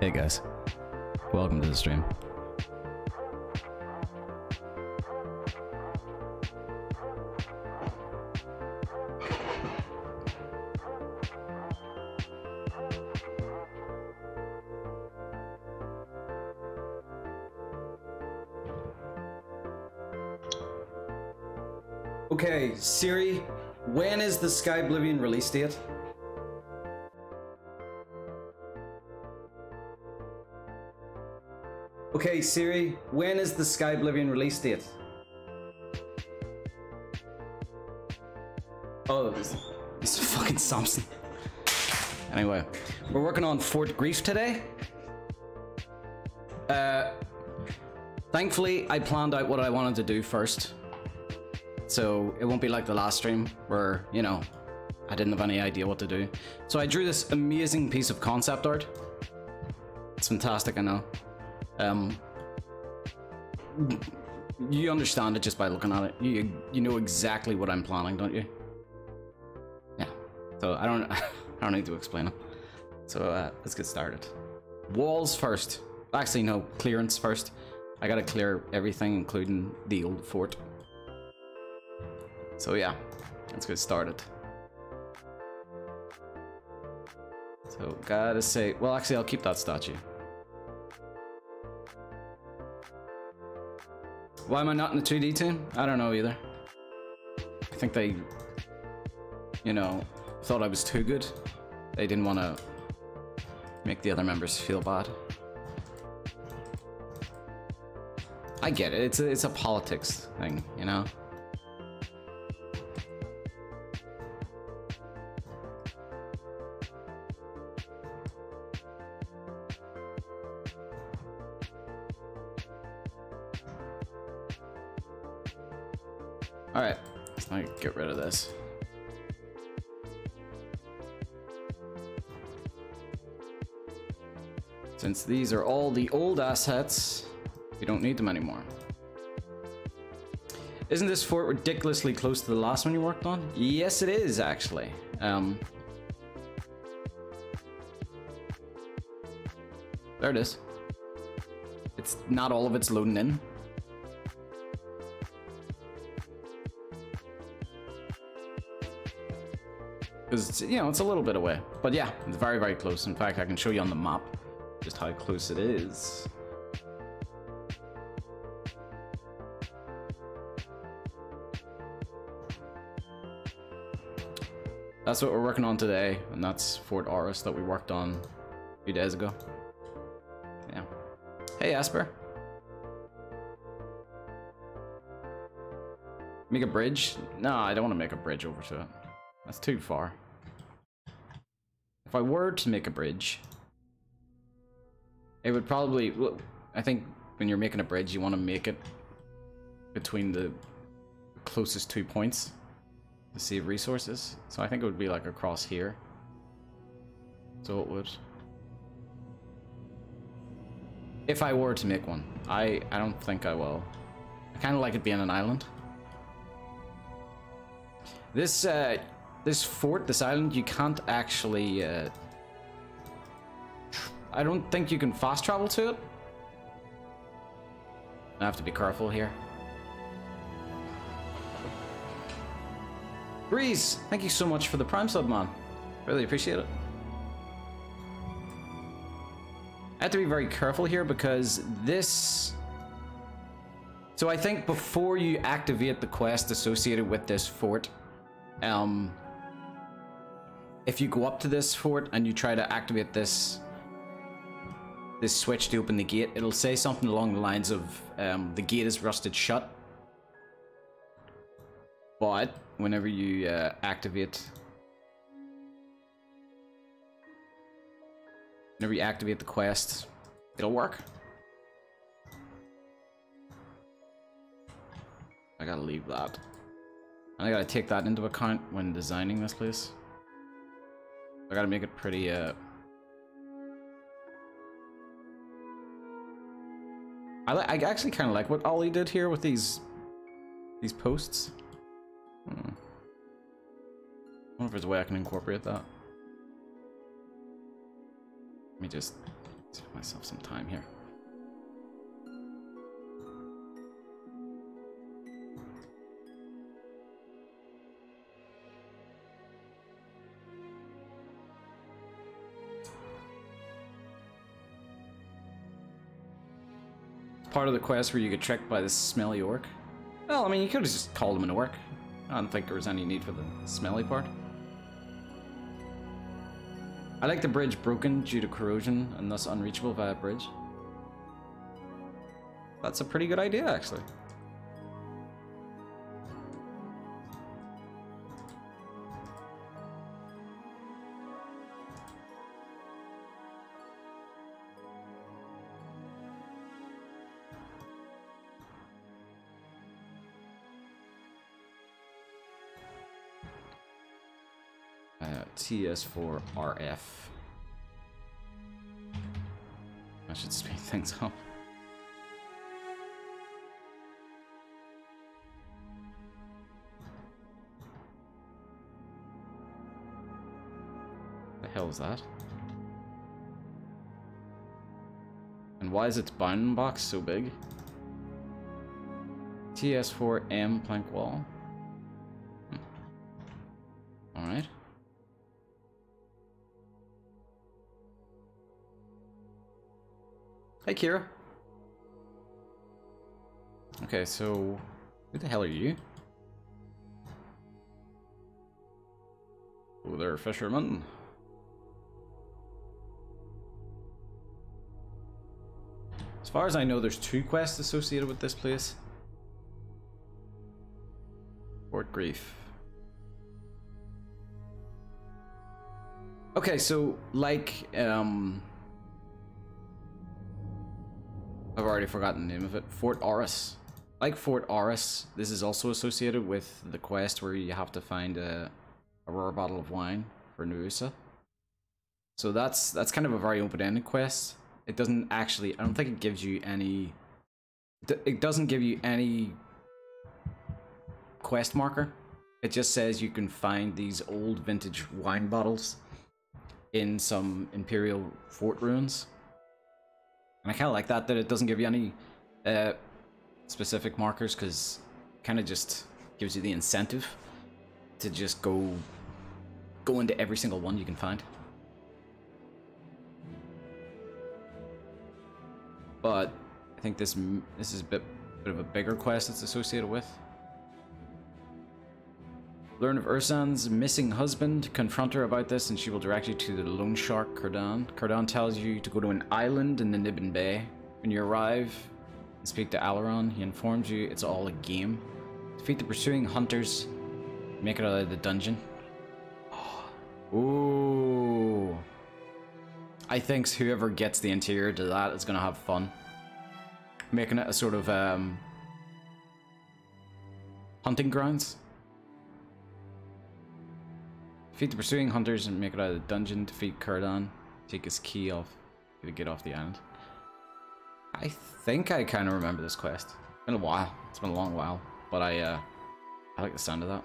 Hey guys, welcome to the stream. Okay, Siri, when is the Skyblivion release date? Okay, Siri, when is the Skyblivion release date? Oh, it's, it's fucking Samson. Anyway, we're working on Fort Grief today. Uh, thankfully, I planned out what I wanted to do first. So it won't be like the last stream where, you know, I didn't have any idea what to do. So I drew this amazing piece of concept art. It's fantastic, I know. Um, you understand it just by looking at it. You you know exactly what I'm planning, don't you? Yeah. So I don't I don't need to explain it. So uh, let's get started. Walls first. Actually, no. Clearance first. I gotta clear everything, including the old fort. So yeah, let's get started. So gotta say, well, actually, I'll keep that statue. Why am I not in the 2D team? I don't know either. I think they, you know, thought I was too good. They didn't want to make the other members feel bad. I get it. It's a, it's a politics thing, you know? The old assets, we don't need them anymore. Isn't this fort ridiculously close to the last one you worked on? Yes, it is, actually. Um, there it is. It's not all of it's loading in. Because, you know, it's a little bit away. But yeah, it's very, very close. In fact, I can show you on the map just how close it is. That's what we're working on today, and that's Fort Aris that we worked on a few days ago. Yeah. Hey, Asper. Make a bridge? No, I don't want to make a bridge over to it. That's too far. If I were to make a bridge, it would probably, I think when you're making a bridge, you want to make it between the closest two points to save resources. So I think it would be like across here. So it would. If I were to make one. I, I don't think I will. I kind of like it being an island. This, uh, this fort, this island, you can't actually, uh, I don't think you can fast travel to it. I have to be careful here. Breeze, thank you so much for the Prime sub, man. Really appreciate it. I have to be very careful here because this... So I think before you activate the quest associated with this fort, um, if you go up to this fort and you try to activate this this switch to open the gate, it'll say something along the lines of um, the gate is rusted shut. But whenever you uh, activate whenever you activate the quest, it'll work. I gotta leave that. And I gotta take that into account when designing this place. I gotta make it pretty, uh... I, I actually kind of like what Ollie did here with these these posts. Hmm. I wonder if there's a way I can incorporate that. Let me just give myself some time here. Part of the quest where you get tricked by this smelly orc. Well, I mean, you could have just called him an orc. I don't think there was any need for the smelly part. I like the bridge broken due to corrosion and thus unreachable via bridge. That's a pretty good idea, actually. TS4RF. I should speed things up. The hell is that? And why is its bounding box so big? TS4M plank wall. Hey, Kira. Okay, so who the hell are you? Oh, they're fishermen. As far as I know, there's two quests associated with this place. Fort Grief. Okay, so like um I've already forgotten the name of it. Fort Oris. Like Fort Oris, this is also associated with the quest where you have to find a, a rare bottle of wine for Nuusa. So that's that's kind of a very open-ended quest. It doesn't actually, I don't think it gives you any, it doesn't give you any quest marker. It just says you can find these old vintage wine bottles in some Imperial fort ruins. And I kind of like that, that it doesn't give you any uh, specific markers, because kind of just gives you the incentive to just go go into every single one you can find. But I think this this is a bit, bit of a bigger quest that's associated with. Learn of Ursanne's missing husband, confront her about this, and she will direct you to the loan shark Kurdan. Kurdan tells you to go to an island in the Niben Bay. When you arrive and speak to Aleron, he informs you it's all a game. Defeat the pursuing hunters, make it out of the dungeon. Ooh. I think whoever gets the interior to that is gonna have fun. Making it a sort of um, hunting grounds Defeat the pursuing hunters and make it out of the dungeon. Defeat Kurdan. Take his key off. To get off the island. I think I kind of remember this quest. It's been a while. It's been a long while. But I, uh, I like the sound of that.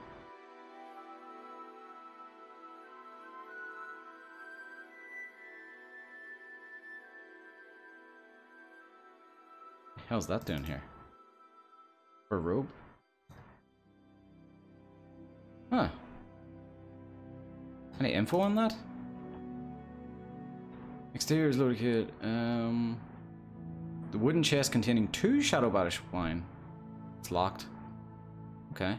How's that doing here? For robe? Huh. Any info on that? Exterior is kit. Um, the wooden chest containing two Shadowbanish wine. It's locked. Okay.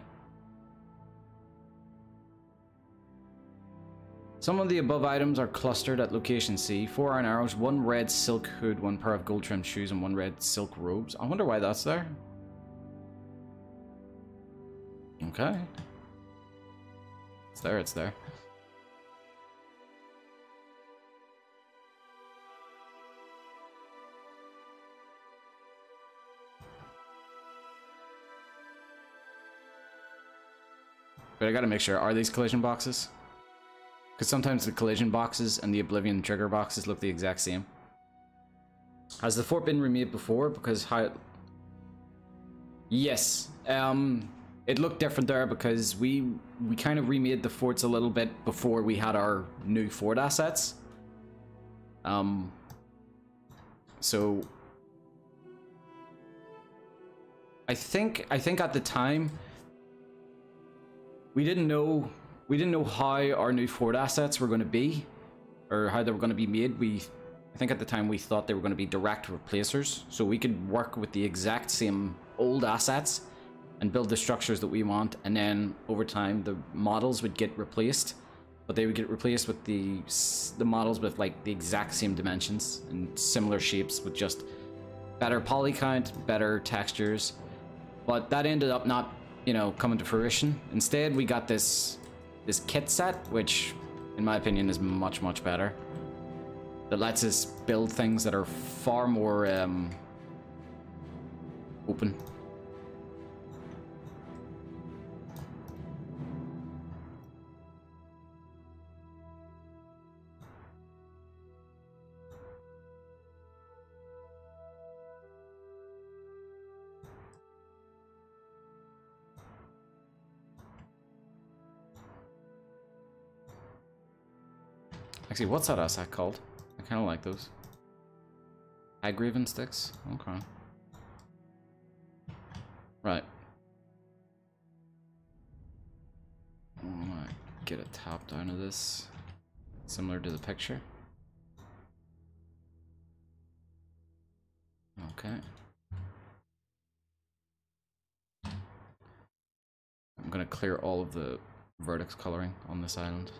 Some of the above items are clustered at location C. Four iron arrows, one red silk hood, one pair of gold trimmed shoes, and one red silk robes. I wonder why that's there. Okay. It's there, it's there. But I gotta make sure, are these collision boxes? Because sometimes the collision boxes and the Oblivion trigger boxes look the exact same. Has the fort been remade before? Because how... Yes. Um, it looked different there because we we kind of remade the forts a little bit before we had our new fort assets. Um, so I think I think at the time we didn't know we didn't know how our new Ford assets were going to be or how they were going to be made. We I think at the time we thought they were going to be direct replacers, so we could work with the exact same old assets and build the structures that we want, and then over time the models would get replaced, but they would get replaced with the the models with like the exact same dimensions and similar shapes with just better poly count, better textures. But that ended up not you know, coming to fruition. Instead, we got this this kit set, which, in my opinion, is much, much better. That lets us build things that are far more um, open. Actually, what's that asset called? I kind of like those. High sticks? Okay. Right. I'm gonna get a top down of this. Similar to the picture. Okay. I'm gonna clear all of the vertex coloring on this island.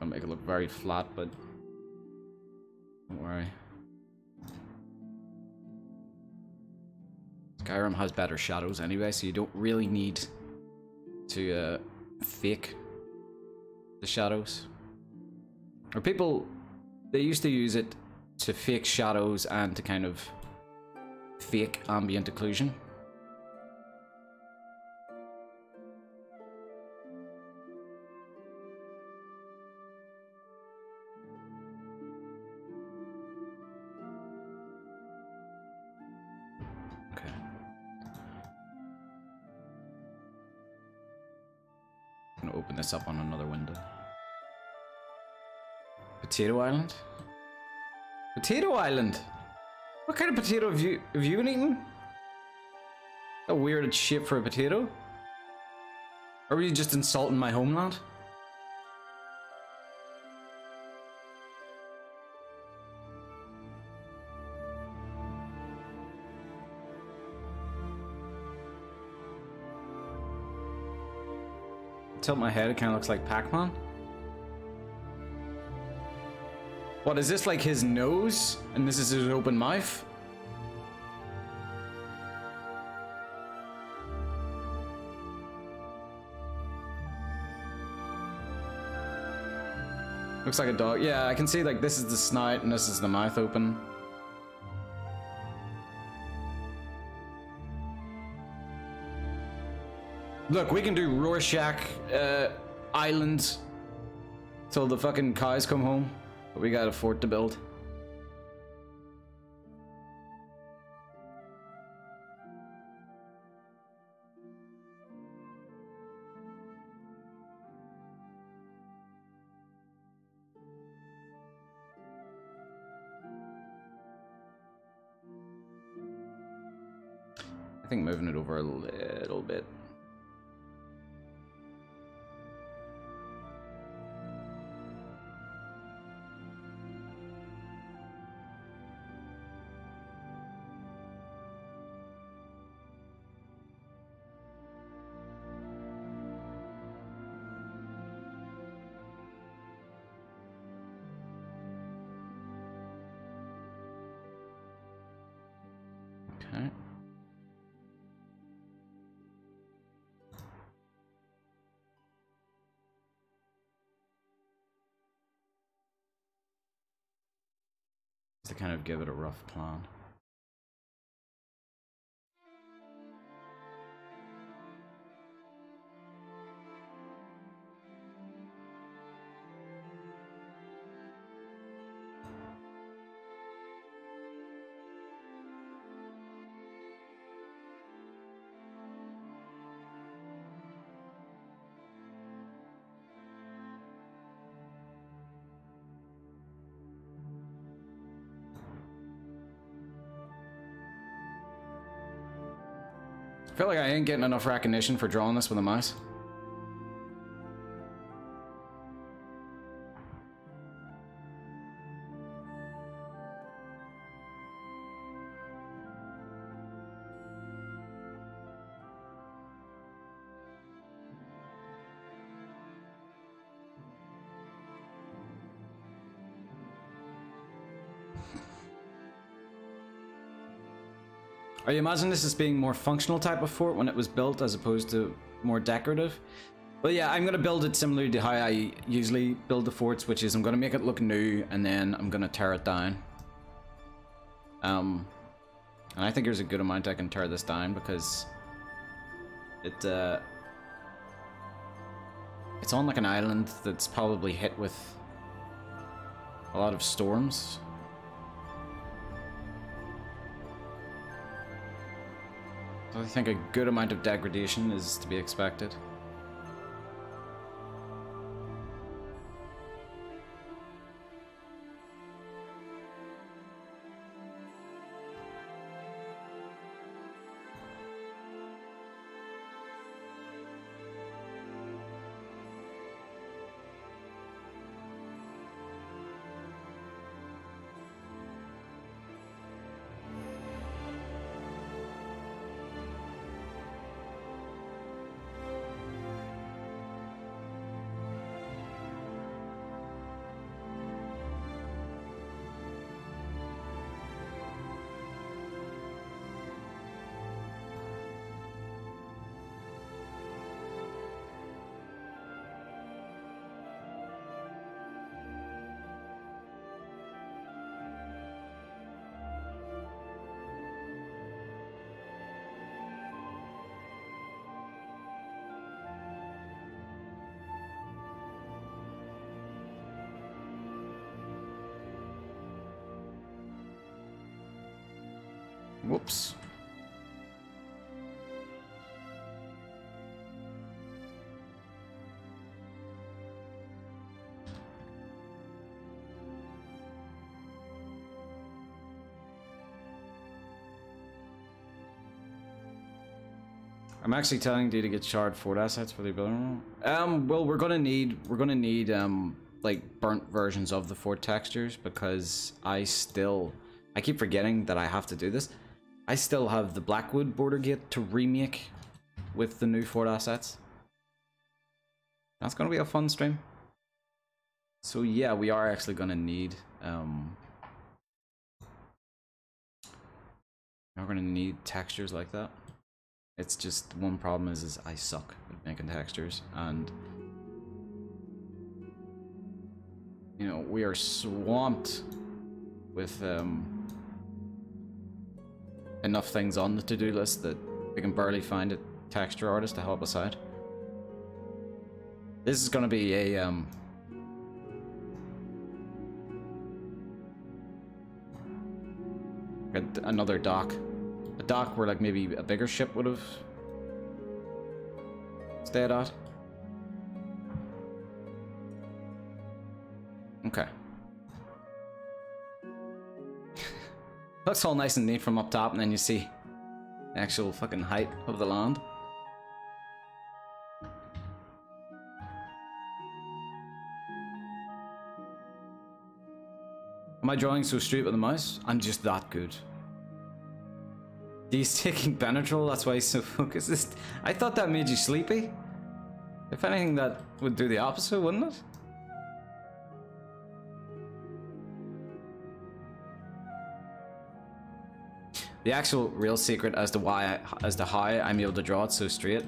I'll make it look very flat, but don't worry. Skyrim has better shadows anyway, so you don't really need to uh, fake the shadows. Or people, they used to use it to fake shadows and to kind of fake ambient occlusion. Potato Island? Potato Island? What kind of potato have you, have you been eating? A weird shape for a potato? Or were you just insulting my homeland? tilt my head, it kind of looks like Pac-Man. What, is this like his nose? And this is his open mouth? Looks like a dog. Yeah, I can see like this is the snout and this is the mouth open. Look, we can do Rorschach uh, Island till the fucking cows come home. But we got a fort to build. I think moving it over a little bit. Give it a rough plan. Feel like I ain't getting enough recognition for drawing this with a mouse. I imagine this as being more functional type of fort when it was built as opposed to more decorative. But yeah, I'm going to build it similar to how I usually build the forts, which is I'm going to make it look new and then I'm going to tear it down. Um, and I think there's a good amount I can tear this down because it, uh, it's on like an island that's probably hit with a lot of storms. I think a good amount of degradation is to be expected. I'm actually telling you to get shard fort assets for the ability. Um, well, we're gonna need we're gonna need um like burnt versions of the fort textures because I still I keep forgetting that I have to do this. I still have the Blackwood border gate to remake with the new fort assets. That's gonna be a fun stream. So yeah, we are actually gonna need um we're gonna need textures like that. It's just one problem is, is I suck at making textures and you know we are swamped with um, enough things on the to-do list that we can barely find a texture artist to help us out. This is going to be a um, another dock a dock where like maybe a bigger ship would have stayed at. Okay. Looks all nice and neat from up top, and then you see the actual fucking height of the land. Am I drawing so straight with the mouse? I'm just that good. He's taking Benadryl, that's why he's so focused. I thought that made you sleepy. If anything, that would do the opposite, wouldn't it? The actual real secret as to why, as to how I'm able to draw it so straight,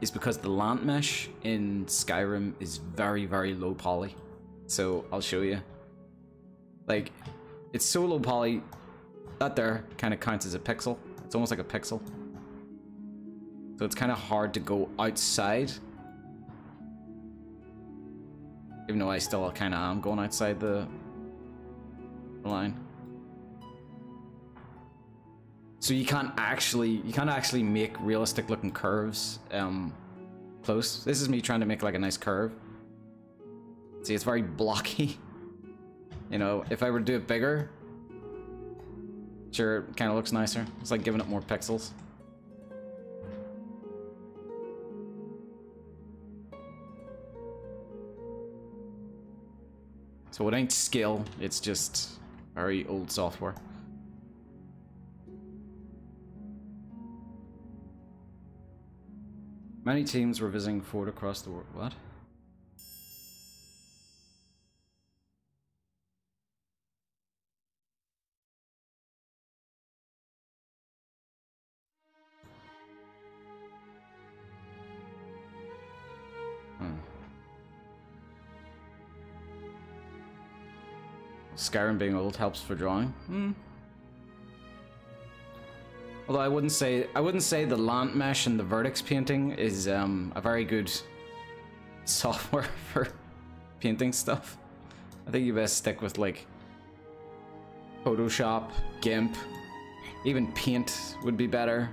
is because the land mesh in Skyrim is very, very low poly. So I'll show you. Like, it's so low poly, that there kind of counts as a pixel. It's almost like a pixel. So it's kind of hard to go outside. Even though I still kind of am going outside the line. So you can't actually you can't actually make realistic looking curves um, close. This is me trying to make like a nice curve. See, it's very blocky. You know, if I were to do it bigger, sure, it kind of looks nicer. It's like giving it more pixels. So it ain't skill, it's just very old software. Many teams were visiting Ford across the world. What? Skyrim being old helps for drawing. Hmm. Although I wouldn't say I wouldn't say the land mesh and the vertex painting is um, a very good software for painting stuff. I think you best stick with like Photoshop, GIMP, even Paint would be better.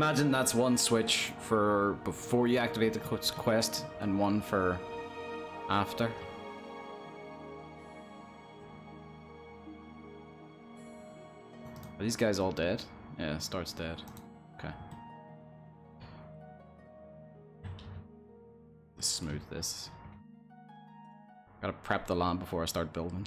Imagine that's one switch for before you activate the quest and one for after. Are these guys all dead? Yeah, starts dead. Okay. Smooth this. Gotta prep the land before I start building.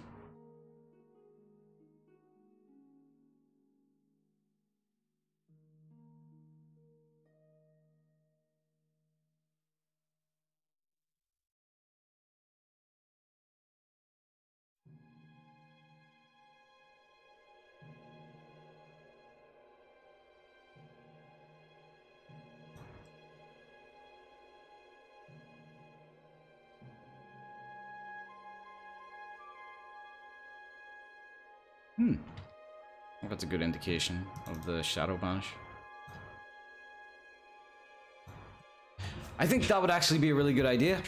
Hmm. I that's a good indication of the Shadowbanish. I think that would actually be a really good idea.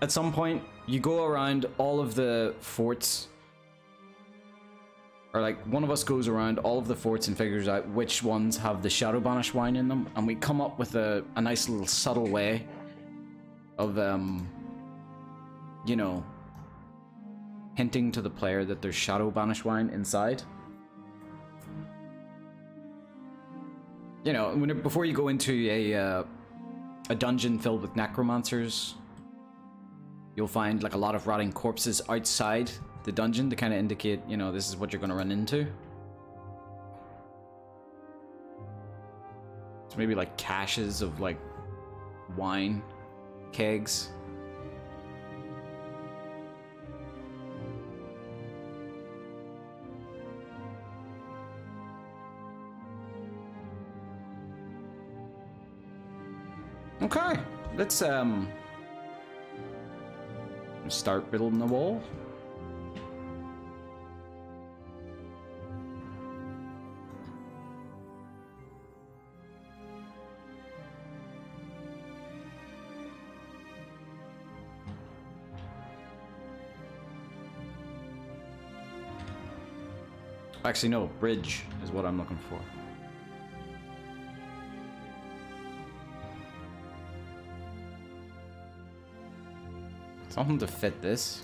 At some point, you go around all of the forts. Or like, one of us goes around all of the forts and figures out which ones have the Shadowbanish wine in them. And we come up with a, a nice little subtle way of, um, you know, hinting to the player that there's Shadowbanish wine inside. you know, when, before you go into a uh, a dungeon filled with necromancers, you'll find like a lot of rotting corpses outside the dungeon to kind of indicate, you know, this is what you're going to run into. So maybe like caches of like wine kegs. Let's um start building the wall. Actually, no, bridge is what I'm looking for. Something to fit this.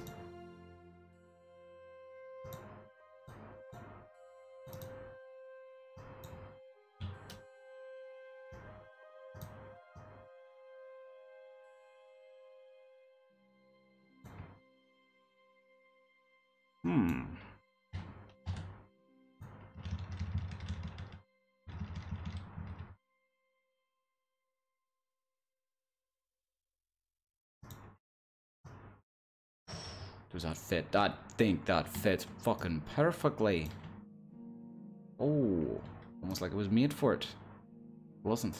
Fit? That think that fits fucking perfectly. Oh, almost like it was made for it. it wasn't.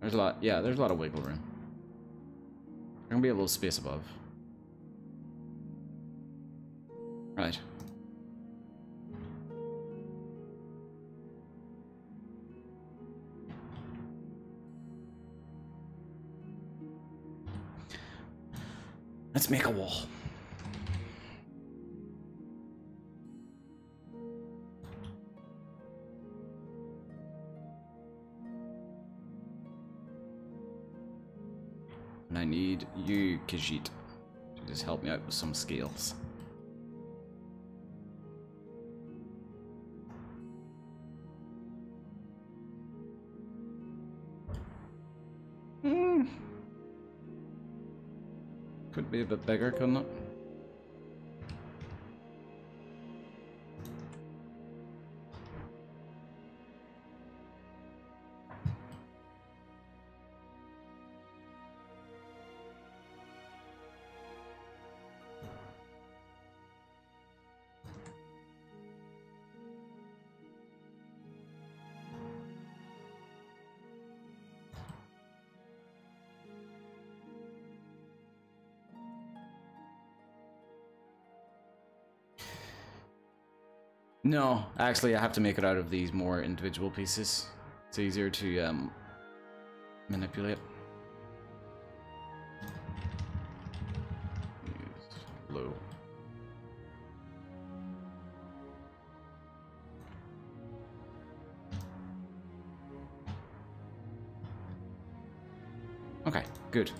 There's a lot, yeah, there's a lot of wiggle room. There's gonna be a little space above. Right. Let's make a wall. And I need you, Khajiit, to just help me out with some scales. Be a bit bigger, couldn't it? No, actually, I have to make it out of these more individual pieces. It's easier to um, manipulate. Blue. Okay, good.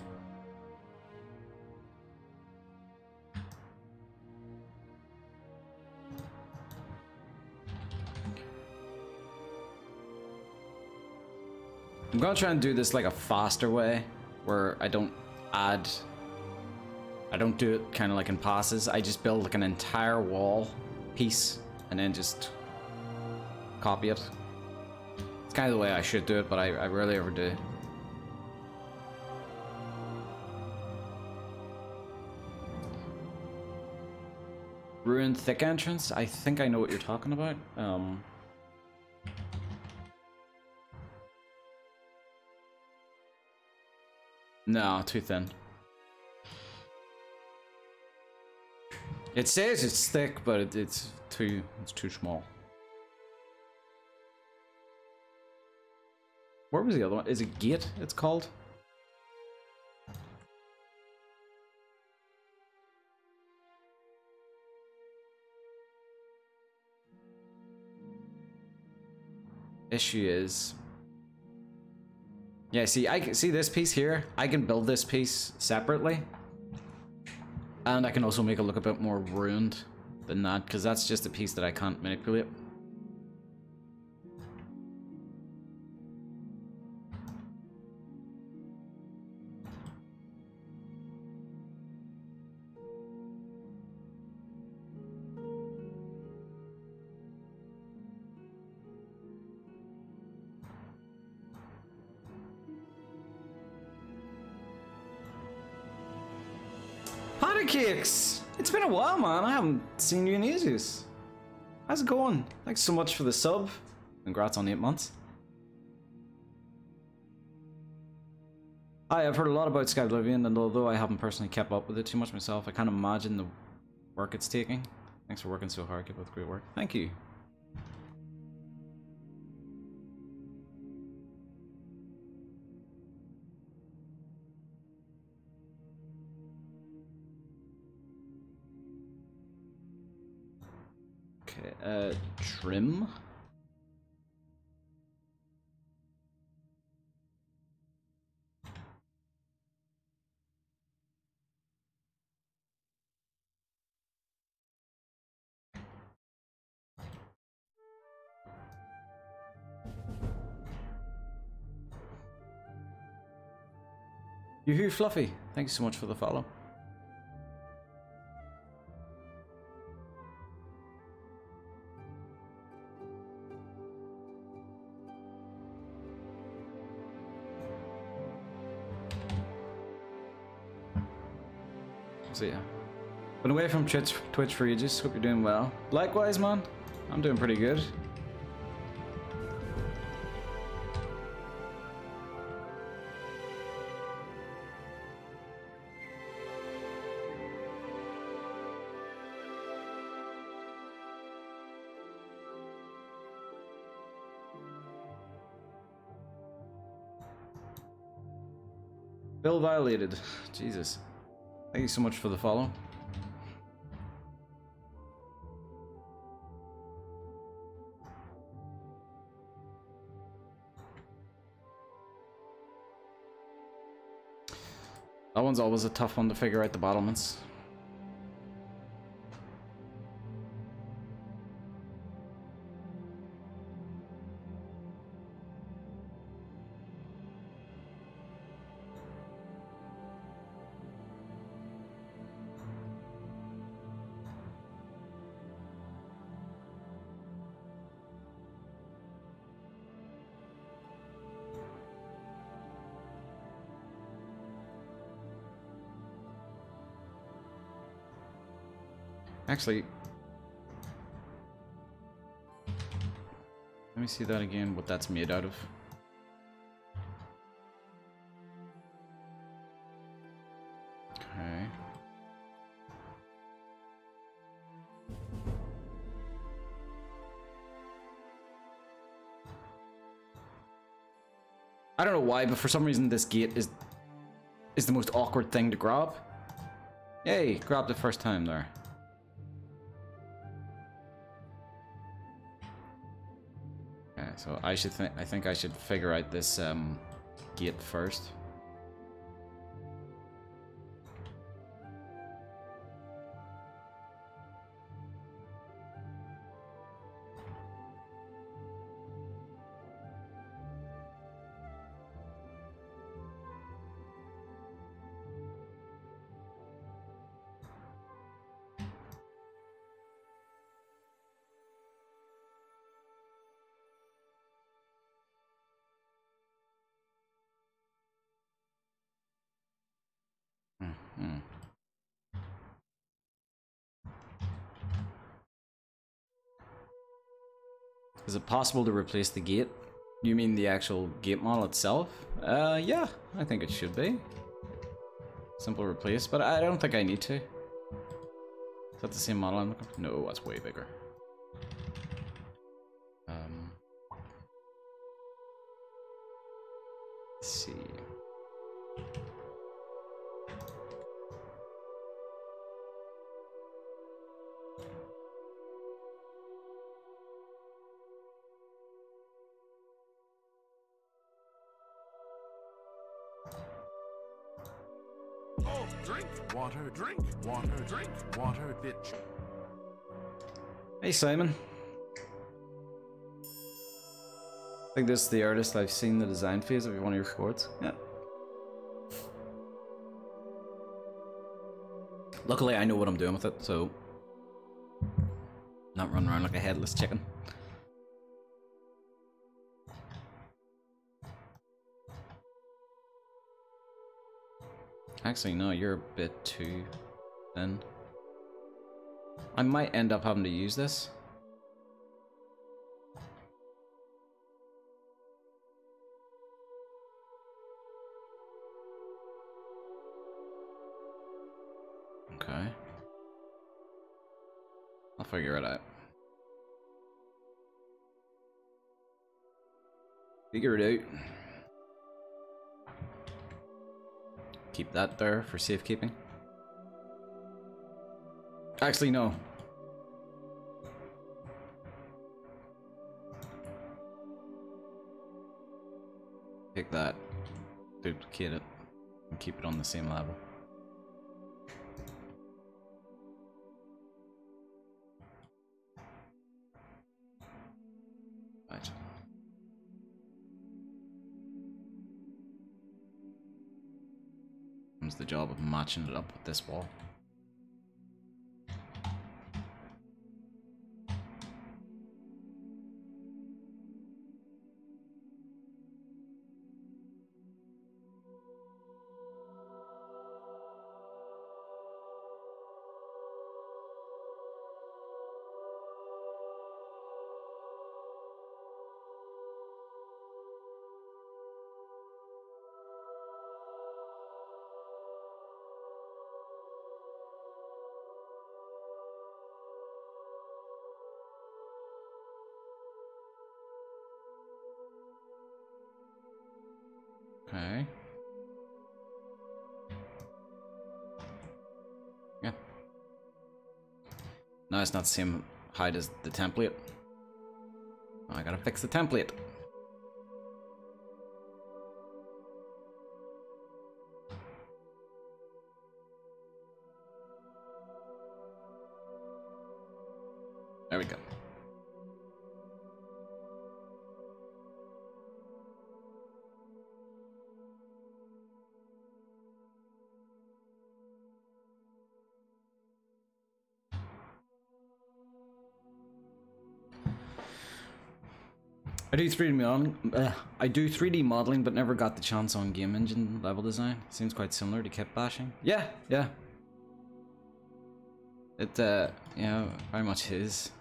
Gonna try and do this like a faster way, where I don't add, I don't do it kind of like in passes. I just build like an entire wall piece and then just copy it. It's kind of the way I should do it, but I, I rarely ever do. Ruined thick entrance? I think I know what you're talking about. Um, No, too thin. It says it's thick, but it, it's too it's too small. Where was the other one? Is it Gate? It's called. Issue is Yeah, see, I can see this piece here. I can build this piece separately. And I can also make it look a bit more ruined than that, because that's just a piece that I can't manipulate. Seen you in ages. How's it going? Thanks so much for the sub. Congrats on eight months. Hi, I've heard a lot about Skyblivion, and although I haven't personally kept up with it too much myself, I can't imagine the work it's taking. Thanks for working so hard. Keep up the great work. Thank you. Okay, uh, trim. Yoo-hoo, Fluffy. Thank you so much for the follow. Been away from Twitch, Twitch for ages. Hope you're doing well. Likewise, man. I'm doing pretty good. Bill violated. Jesus. Thank you so much for the follow. One's always a tough one to figure out the battlements. Actually, let me see that again, what that's made out of. Okay. I don't know why, but for some reason this gate is is the most awkward thing to grab. Yay, grabbed the first time there. So I should think I think I should figure out this um, gate first. Is it possible to replace the gate? You mean the actual gate model itself? Uh, yeah, I think it should be. Simple replace, but I don't think I need to. Is that the same model I'm looking for? No, that's way bigger. Drink water, bitch. Hey Simon. I think this is the artist I've seen the design phase of one of your shorts. Yeah. Luckily I know what I'm doing with it, so not running around like a headless chicken. Actually, no, you're a bit too thin. I might end up having to use this. Okay. I'll figure it out. Figure it out. Keep that there for safekeeping. Actually, no. Take that, duplicate it, and keep it on the same level. Right. Comes the job of matching it up with this wall. Okay. Yeah. No, it's not the same height as the template. I gotta fix the template. Do 3D modeling. Uh, I do 3D modeling, but never got the chance on game engine level design. Seems quite similar to kit bashing. Yeah, yeah. It, uh, you know, very much is.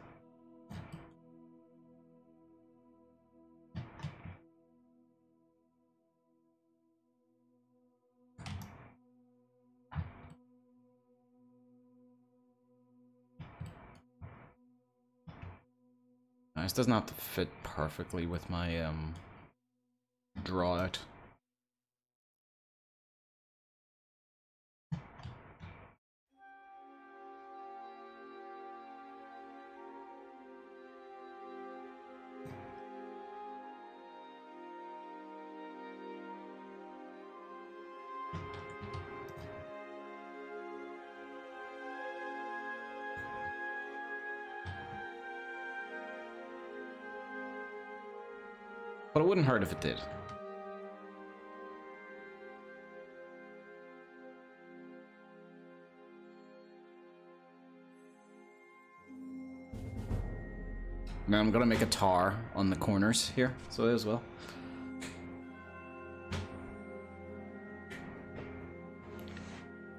This doesn't have to fit perfectly with my um draw out. Wouldn't hurt if it did. Now I'm gonna make a tar on the corners here, so as well.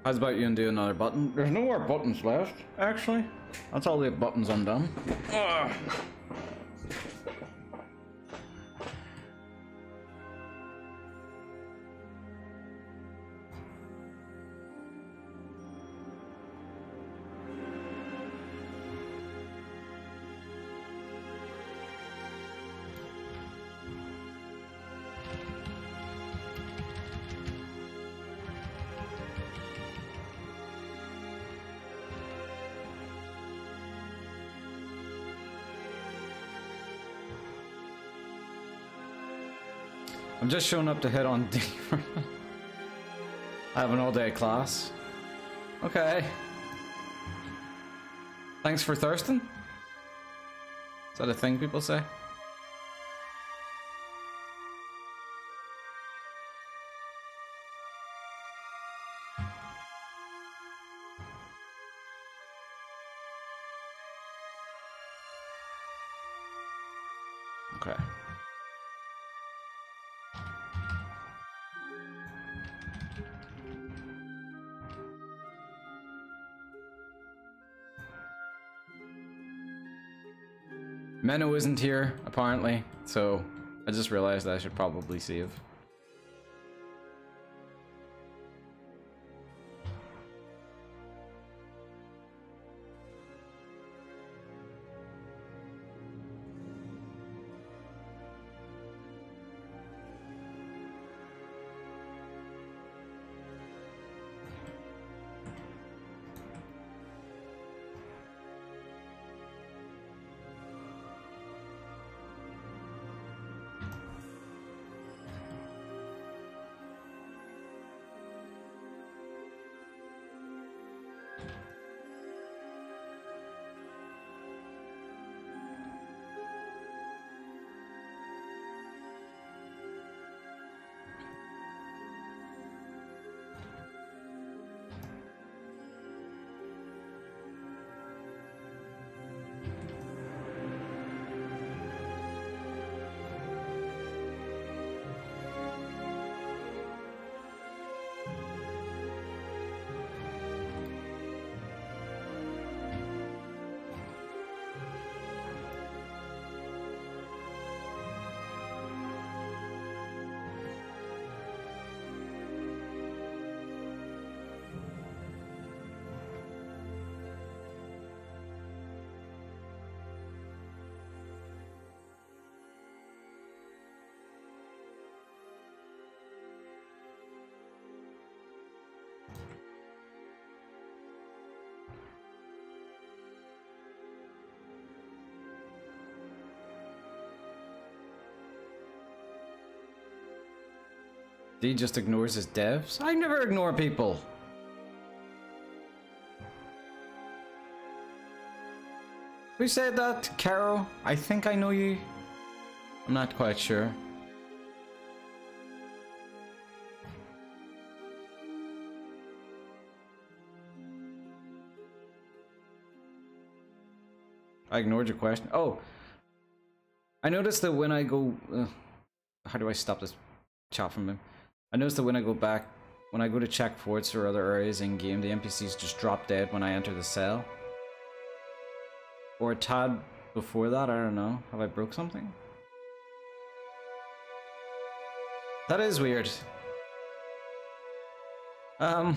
How's about you undo another button? There's no more buttons left, actually. That's all the buttons undone. Ugh. Ah. I'm just showing up to head on D. I have an all-day class. Okay. Thanks for thirsting? Is that a thing people say? Menno isn't here, apparently, so I just realized I should probably save. D just ignores his devs? I never ignore people. Who said that? Caro? I think I know you. I'm not quite sure. I ignored your question. Oh, I noticed that when I go, uh, how do I stop this chat from him? I noticed that when I go back, when I go to check forts or other areas in game, the NPCs just drop dead when I enter the cell. Or a tad before that, I don't know. Have I broke something? That is weird. Um.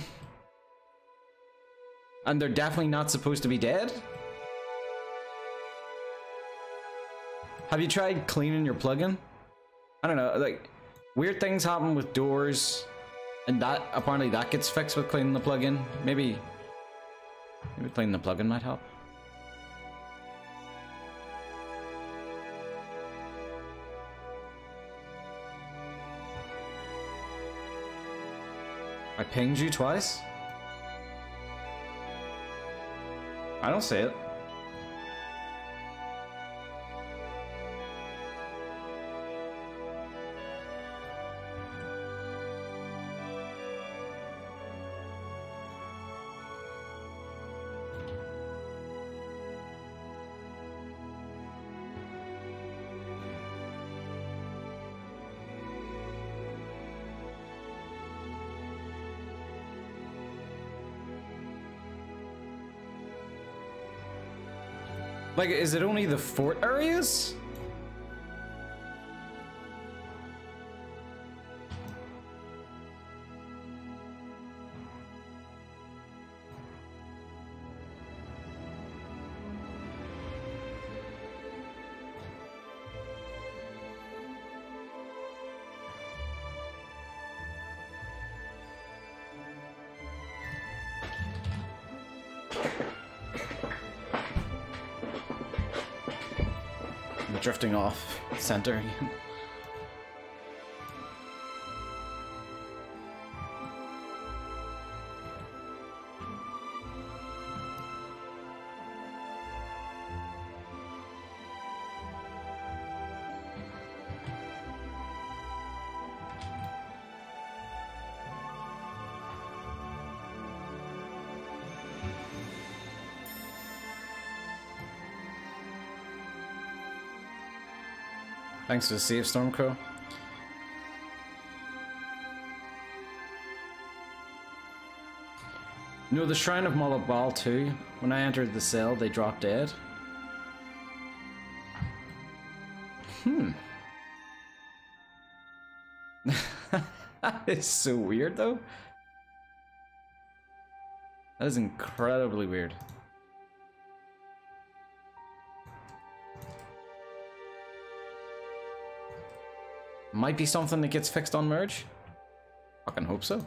And they're definitely not supposed to be dead? Have you tried cleaning your plugin? I don't know, like, weird things happen with doors, and that, apparently that gets fixed with cleaning the plugin. Maybe, maybe cleaning the plugin might help. I pinged you twice? I don't see it. Like, is it only the fort areas? Drifting off center again. Thanks for the save, Stormcrow. No, the Shrine of Malabal too. When I entered the cell, they dropped dead. Hmm. is so weird, though. That is incredibly weird. Might be something that gets fixed on merge. Fucking hope so.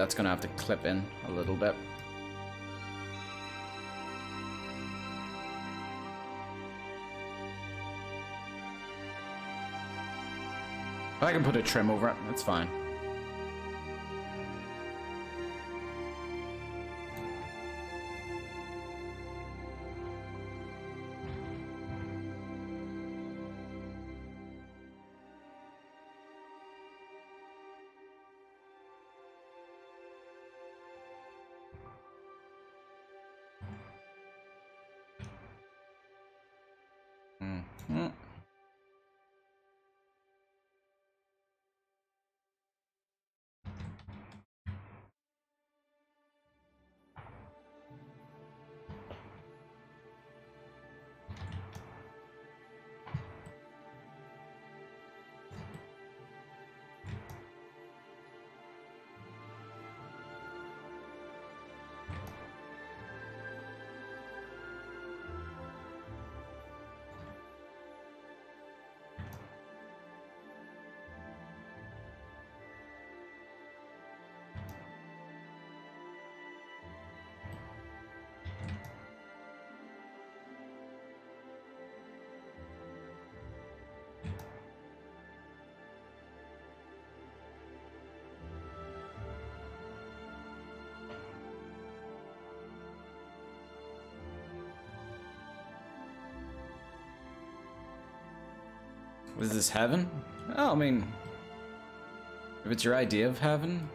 That's gonna have to clip in a little bit. I can put a trim over it, that's fine. Is this heaven? Oh, I mean, if it's your idea of heaven,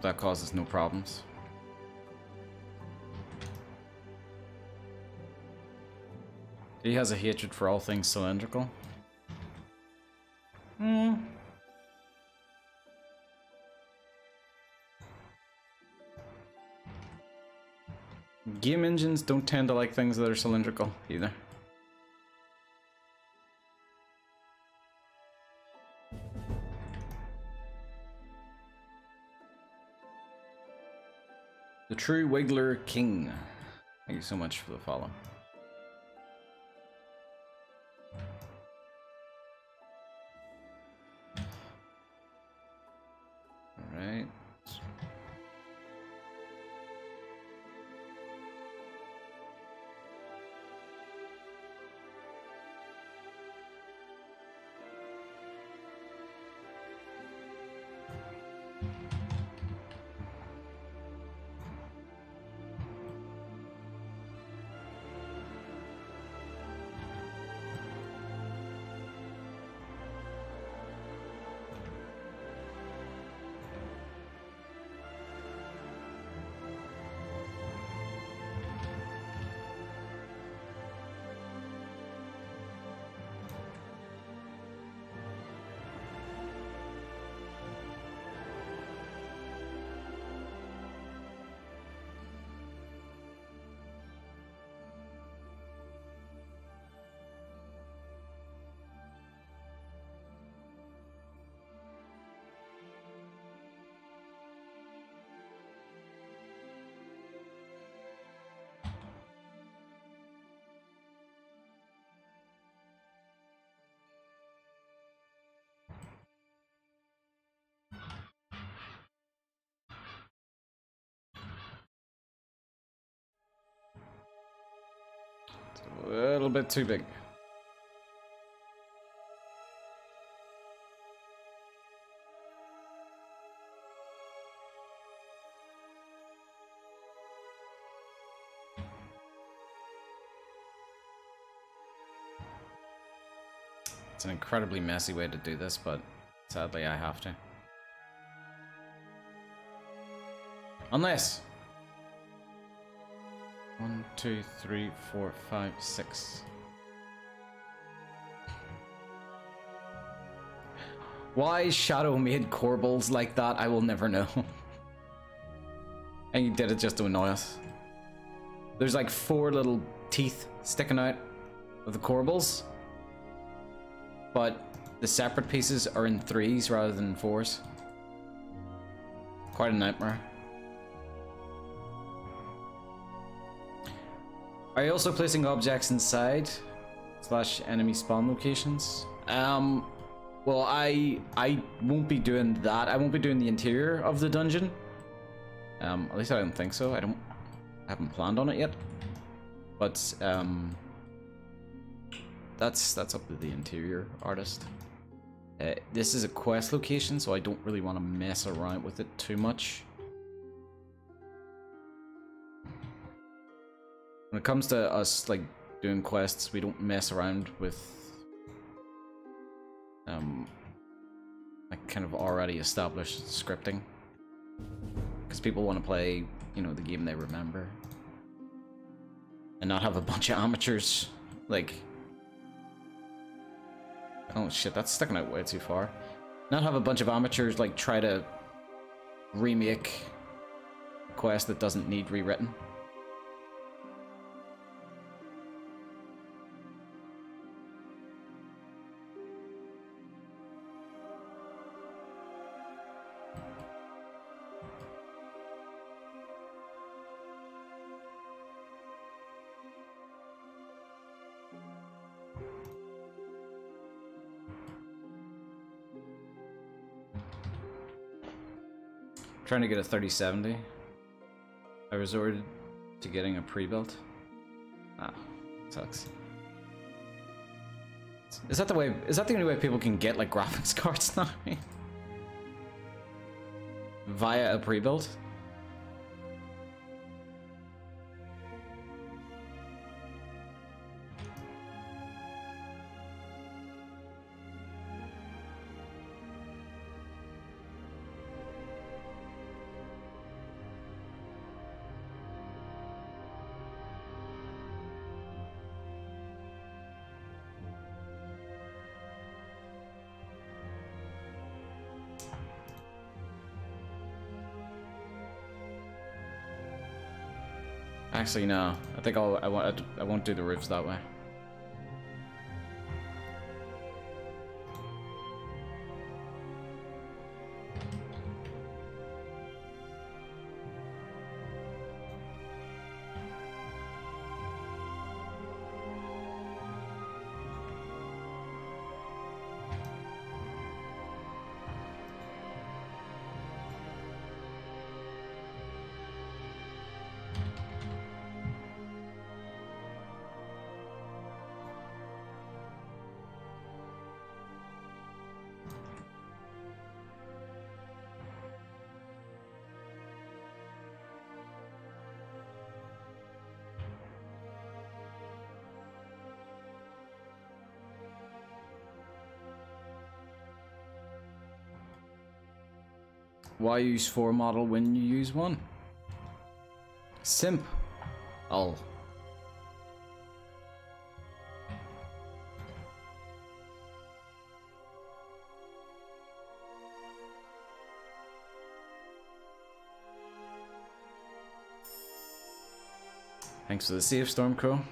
hope that causes no problems. He has a hatred for all things cylindrical. Hmm. Game engines don't tend to like things that are cylindrical either. True Wiggler King. Thank you so much for the follow. A little bit too big. It's an incredibly messy way to do this, but sadly I have to. Unless... One, two, three, four, five, six. Why Shadow made corbels like that, I will never know. and he did it just to annoy us. There's like four little teeth sticking out of the corbels but the separate pieces are in threes rather than fours. Quite a nightmare. Are you also placing objects inside slash enemy spawn locations? Um, well, I I won't be doing that. I won't be doing the interior of the dungeon. Um, at least I don't think so. I don't I haven't planned on it yet. But um, that's that's up to the interior artist. Uh, this is a quest location, so I don't really want to mess around with it too much. When it comes to us like doing quests, we don't mess around with um like kind of already established scripting. Because people want to play, you know, the game they remember. And not have a bunch of amateurs like Oh shit, that's sticking out way too far. Not have a bunch of amateurs like try to remake a quest that doesn't need rewritten. Trying to get a 3070. I resorted to getting a pre-built. Ah, sucks. Is that the way? Is that the only way people can get like graphics cards now? Via a pre-built? Actually, no. I think I'll I won't I won't do the roofs that way. Why use 4 model when you use 1? Simp. Oh. Thanks for the save, Stormcrow.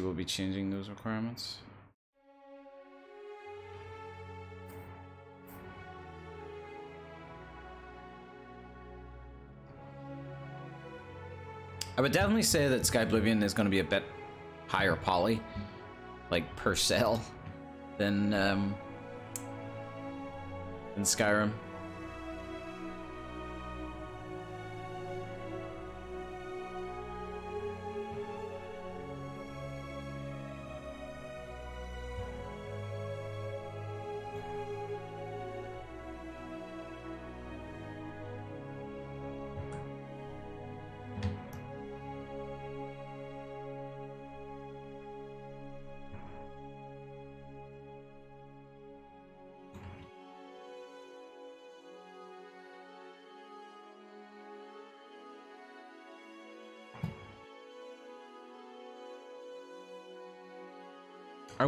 We'll be changing those requirements. I would definitely say that Skyblivion is going to be a bit higher poly, like per cell, than um, than Skyrim.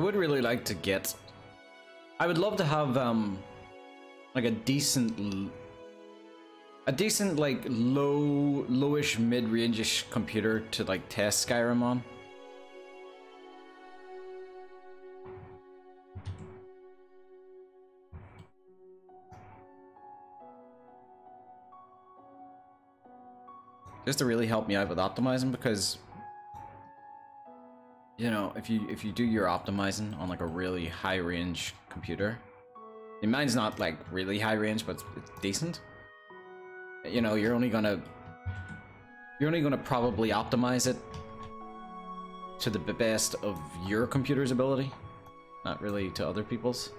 Would really like to get. I would love to have um, like a decent, A decent like low, lowish, mid-range-ish computer to like test Skyrim on. Just to really help me out with optimizing because you know, if you if you do your optimizing on like a really high range computer, mean, mine's not like really high range, but it's, it's decent. You know, you're only gonna you're only gonna probably optimize it to the best of your computer's ability, not really to other people's.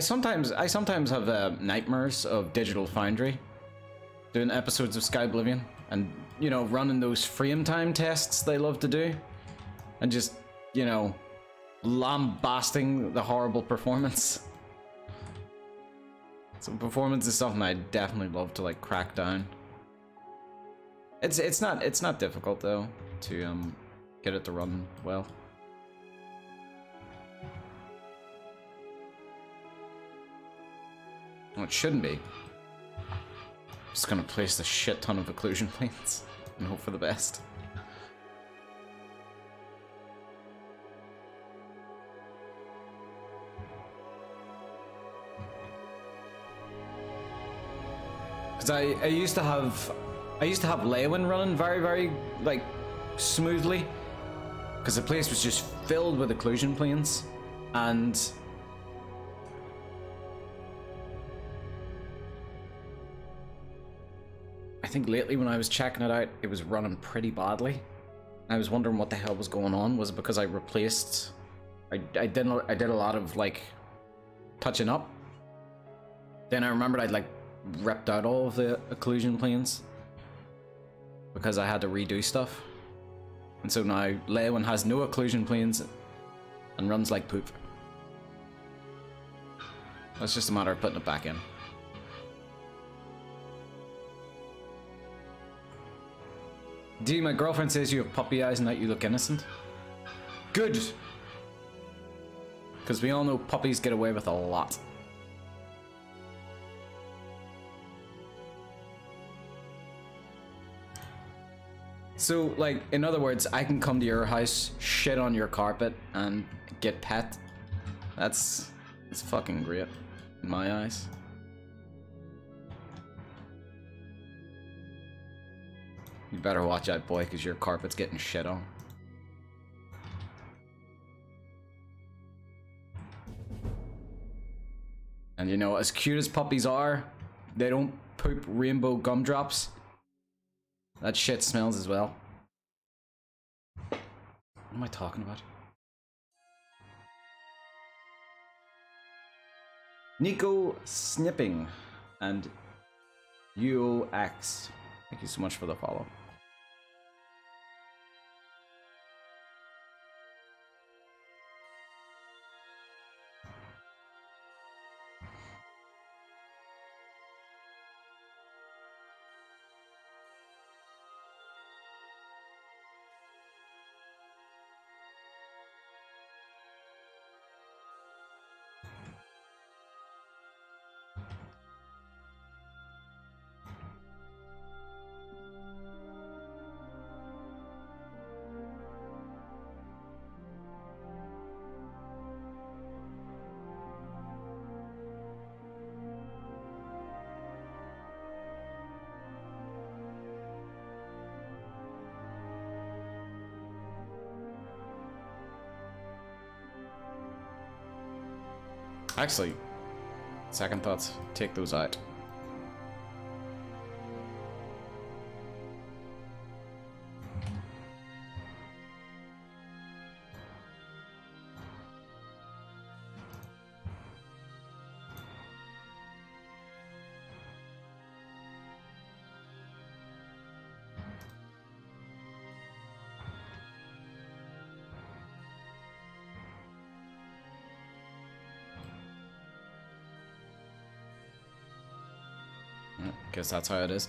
I, sometimes I sometimes have uh, nightmares of Digital Foundry doing episodes of Skyblivion and you know running those frame time tests they love to do and just you know lambasting the horrible performance. So performance is something I definitely love to like crack down. It's it's not it's not difficult though to um get it to run well. Well, it shouldn't be. Just gonna place a shit ton of occlusion planes and hope for the best. Cause I, I used to have I used to have Leyawiin running very, very like smoothly. Cause the place was just filled with occlusion planes. And think lately when I was checking it out, it was running pretty badly. I was wondering what the hell was going on. Was it because I replaced? I I did I did a lot of like touching up. Then I remembered I'd like ripped out all of the occlusion planes because I had to redo stuff. And so now Leyawiin has no occlusion planes and runs like poop. It's just a matter of putting it back in. D, my girlfriend says you have puppy eyes and that you look innocent. Good. Because we all know puppies get away with a lot. So, like, in other words, I can come to your house, shit on your carpet, and get pet. That's, that's fucking great, in my eyes. You better watch out, boy, because your carpet's getting shit on. And you know, as cute as puppies are, they don't poop rainbow gumdrops. That shit smells as well. What am I talking about? Nico Snipping and UX. Thank you so much for the follow. Actually, second thoughts, take those out. Guess that's how it is.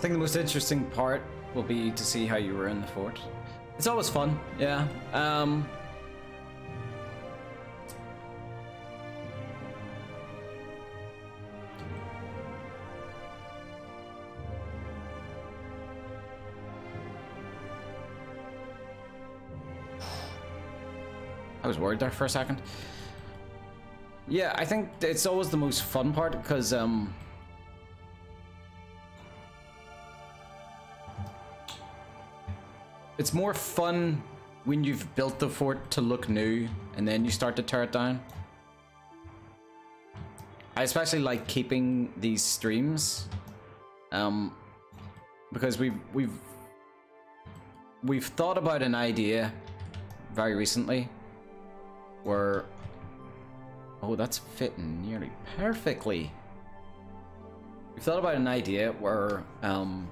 I think the most interesting part will be to see how you were in the fort. It's always fun, yeah. Um, I was worried there for a second. Yeah, I think it's always the most fun part because um, It's more fun when you've built the fort to look new and then you start to tear it down. I especially like keeping these streams um, because we've we've we've thought about an idea very recently where oh that's fitting nearly perfectly. We've thought about an idea where um,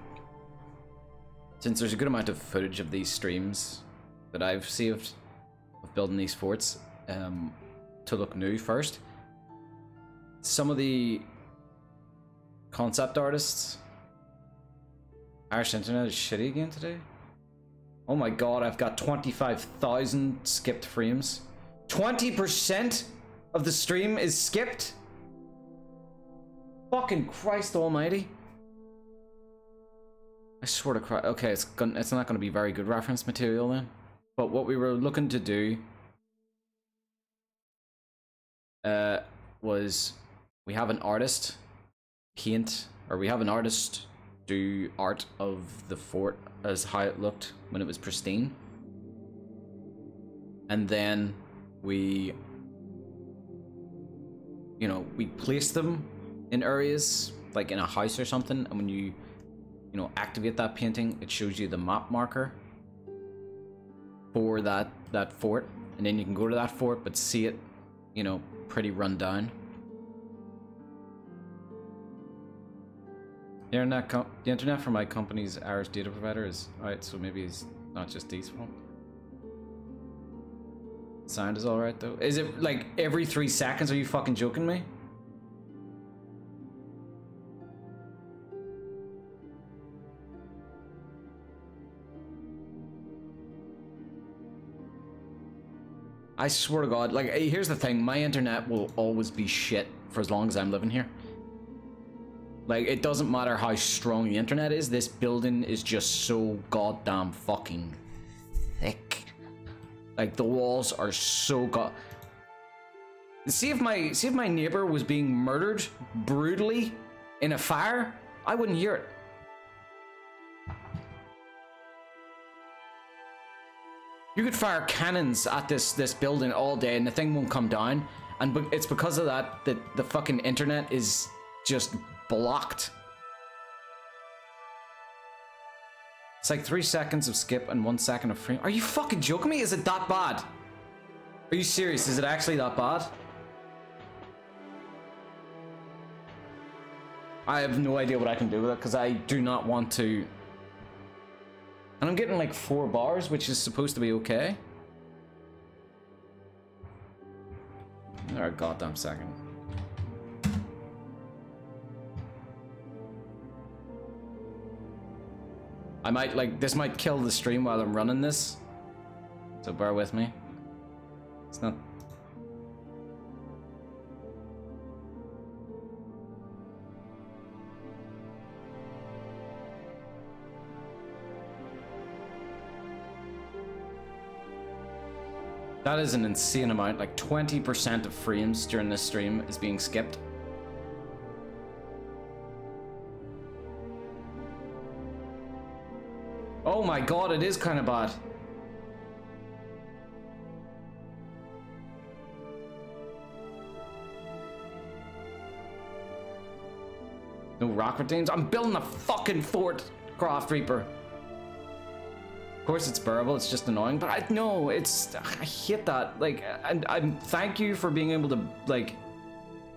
since there's a good amount of footage of these streams that I've saved of building these forts um, to look new first, some of the concept artists. Irish internet is shitty again today. Oh my god, I've got 25,000 skipped frames. 20% of the stream is skipped? Fucking Christ almighty. I swear to Christ. Okay, it's gonna, it's not going to be very good reference material then. But what we were looking to do uh, was we have an artist paint, or we have an artist do art of the fort as how it looked when it was pristine. And then we, you know, we place them in areas, like in a house or something, and when you you know, activate that painting, it shows you the map marker for that that fort, and then you can go to that fort, but see it, you know, pretty run down. The internet, the internet for my company's Irish data provider is alright, so maybe it's not just decent. Sound is alright though. Is it like every three seconds? Are you fucking joking me? I swear to God, like, here's the thing, my internet will always be shit for as long as I'm living here. Like, it doesn't matter how strong the internet is, this building is just so goddamn fucking thick. Like, the walls are so god... See if my, see if my neighbor was being murdered brutally in a fire, I wouldn't hear it. You could fire cannons at this this building all day and the thing won't come down. and it's because of that that the fucking internet is just blocked. It's like three seconds of skip and one second of frame. Are you fucking joking me? Is it that bad? Are you serious? Is it actually that bad? I have no idea what I can do with it because I do not want to. And I'm getting like four bars, which is supposed to be okay. Alright, goddamn second. I might like this might kill the stream while I'm running this. So bear with me. It's not That is an insane amount. Like 20% of frames during this stream is being skipped. Oh my god, it is kind of bad. No rock routines. I'm building a fucking fort, Craft Reaper. Course, it's bearable. It's just annoying, but I know it's. I hate that. Like, and I'm thank you for being able to like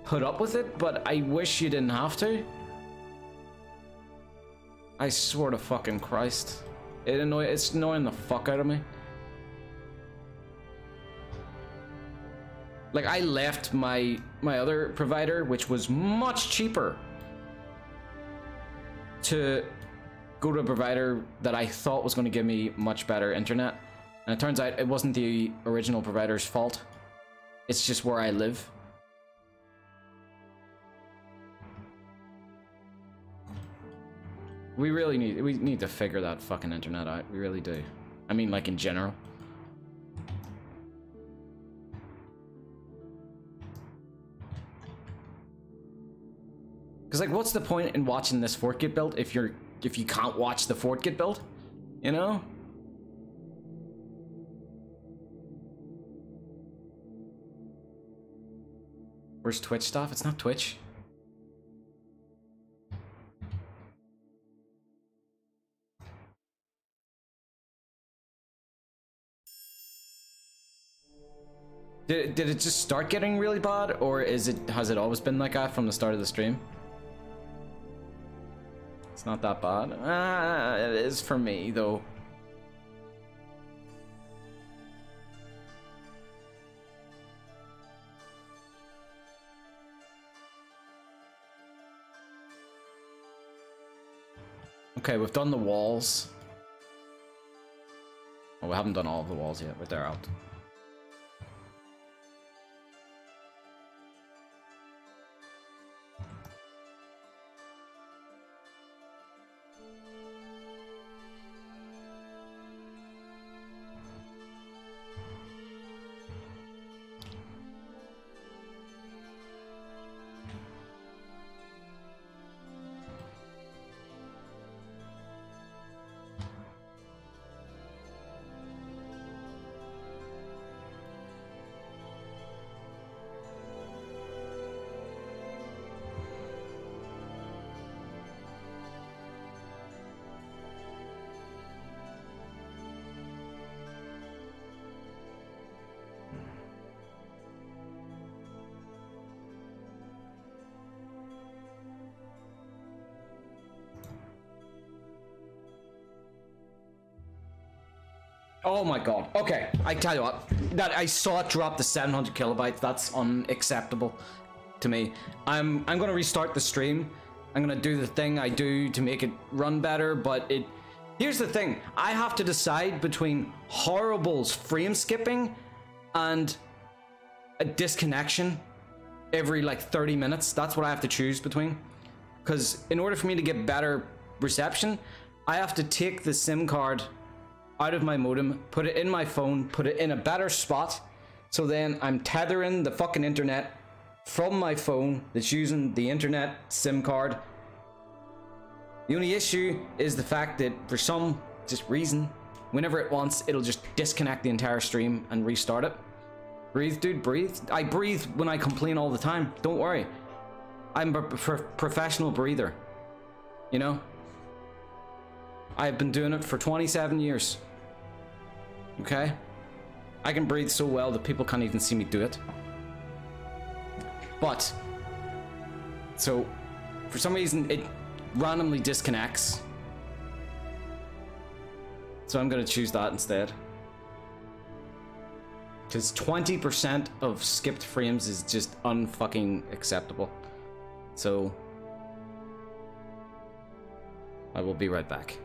put up with it, but I wish you didn't have to. I swear to fucking Christ, it annoy. It's annoying the fuck out of me. Like I left my my other provider, which was much cheaper, to go to a provider that I thought was going to give me much better internet. And it turns out it wasn't the original provider's fault. It's just where I live. We really need we need to figure that fucking internet out. We really do. I mean like in general. Cause like what's the point in watching this fort get built if you're if you can't watch the fort get built? You know? Where's Twitch stuff? It's not Twitch. Did, did it just start getting really bad or is it has it always been like that from the start of the stream? It's not that bad. Ah, it is for me though. Okay, we've done the walls. Oh, we haven't done all of the walls yet, but they're out. Oh my god. Okay, I tell you what. That I saw it drop to 700 kilobytes. That's unacceptable to me. I'm I'm gonna restart the stream. I'm gonna do the thing I do to make it run better, but it. Here's the thing. I have to decide between horrible's frame skipping and a disconnection every like 30 minutes. That's what I have to choose between. Because in order for me to get better reception, I have to take the SIM card out of my modem, put it in my phone, put it in a better spot. So then I'm tethering the fucking internet from my phone that's using the internet SIM card. The only issue is the fact that for some just reason, whenever it wants, it'll just disconnect the entire stream and restart it. Breathe, dude, breathe. I breathe when I complain all the time. Don't worry. I'm a pro- professional breather. You know? I've been doing it for 27 years. Okay? I can breathe so well that people can't even see me do it. But, so, for some reason, it randomly disconnects. So I'm gonna choose that instead. Because 20% of skipped frames is just unfucking acceptable. So, I will be right back.